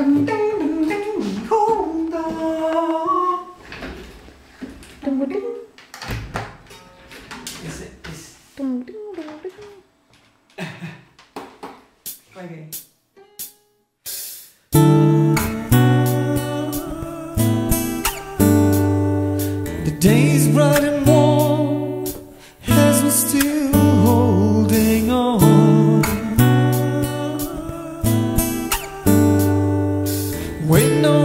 Is it? Is okay. The days When no